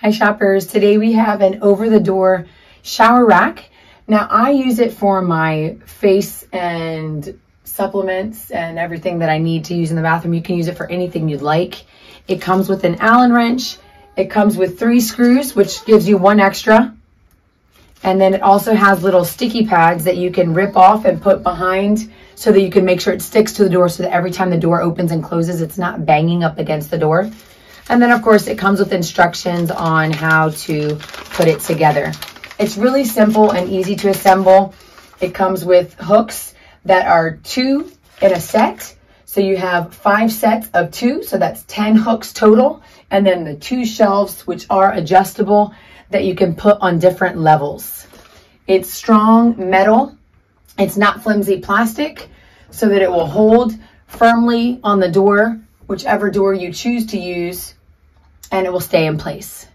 Hi shoppers, today we have an over-the-door shower rack. Now I use it for my face and supplements and everything that I need to use in the bathroom. You can use it for anything you'd like. It comes with an Allen wrench. It comes with three screws, which gives you one extra. And then it also has little sticky pads that you can rip off and put behind so that you can make sure it sticks to the door so that every time the door opens and closes, it's not banging up against the door. And then of course it comes with instructions on how to put it together. It's really simple and easy to assemble. It comes with hooks that are two in a set. So you have five sets of two, so that's 10 hooks total. And then the two shelves, which are adjustable, that you can put on different levels. It's strong metal. It's not flimsy plastic, so that it will hold firmly on the door, whichever door you choose to use and it will stay in place.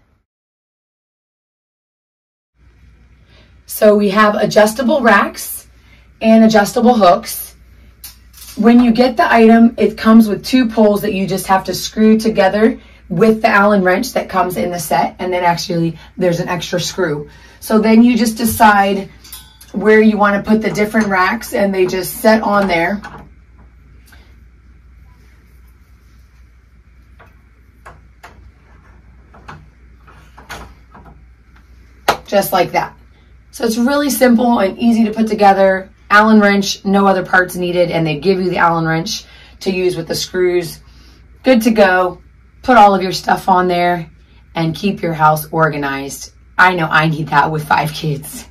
So we have adjustable racks and adjustable hooks. When you get the item, it comes with two poles that you just have to screw together with the Allen wrench that comes in the set. And then actually there's an extra screw. So then you just decide where you want to put the different racks and they just set on there. Just like that. So it's really simple and easy to put together. Allen wrench, no other parts needed, and they give you the Allen wrench to use with the screws. Good to go. Put all of your stuff on there and keep your house organized. I know I need that with five kids.